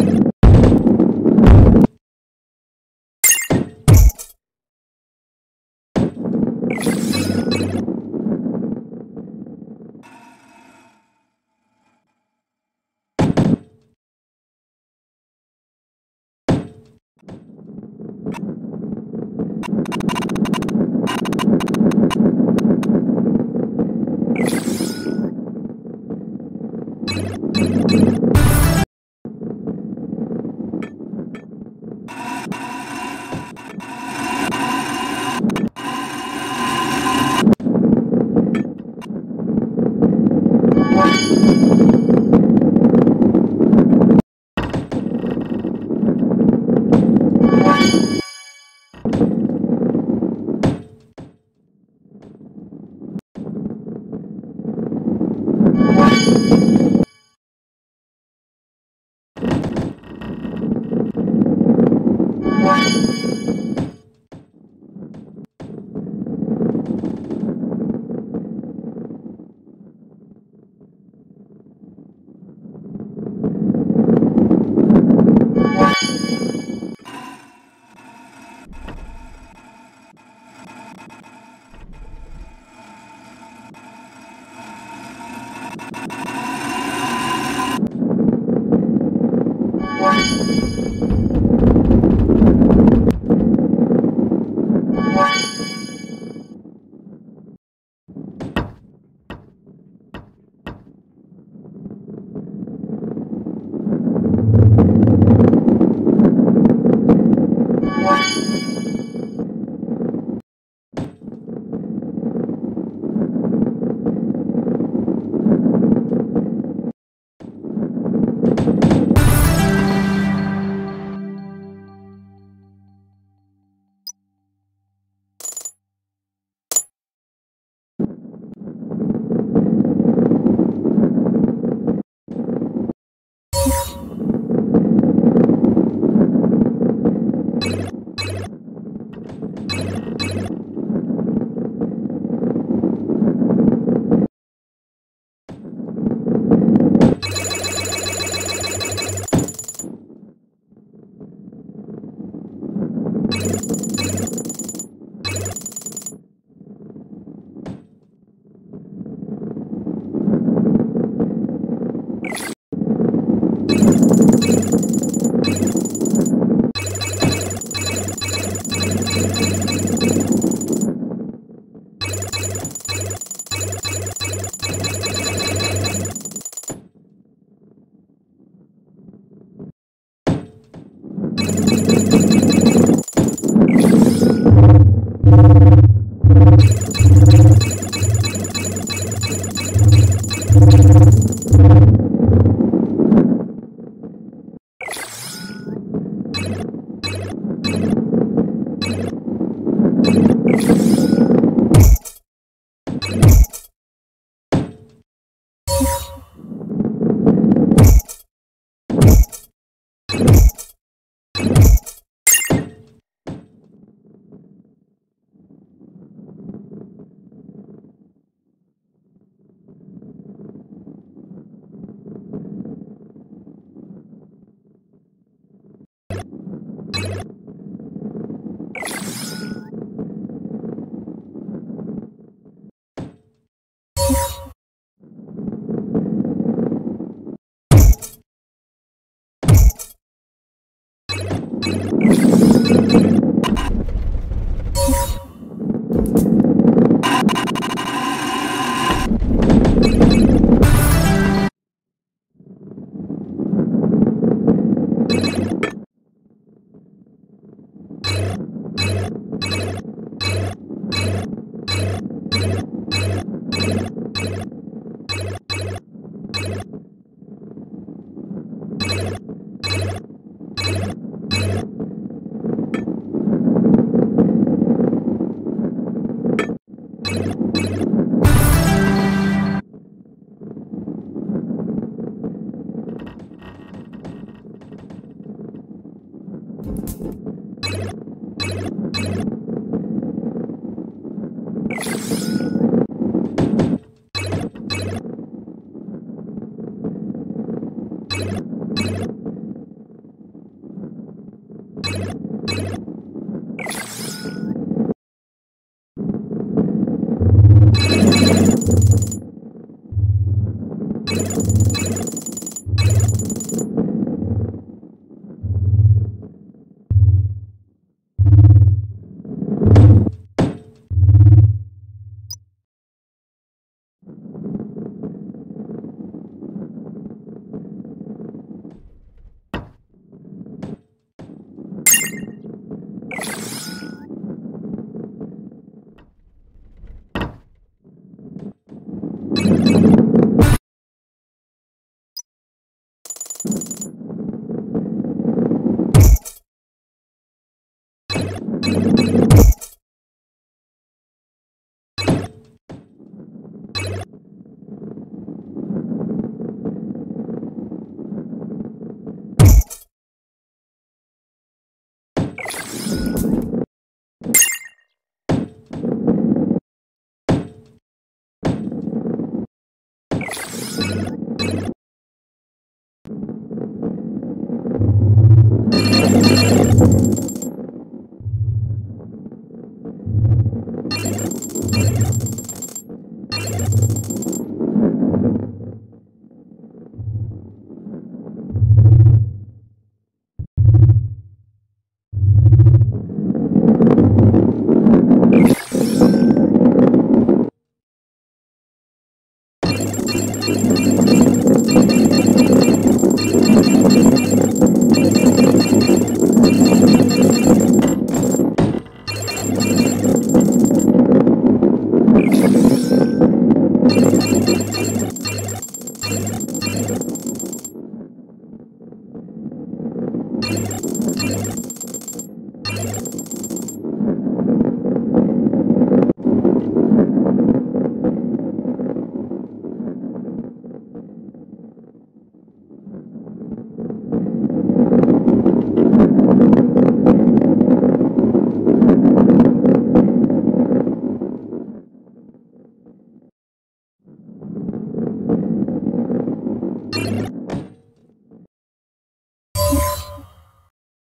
Bye. you.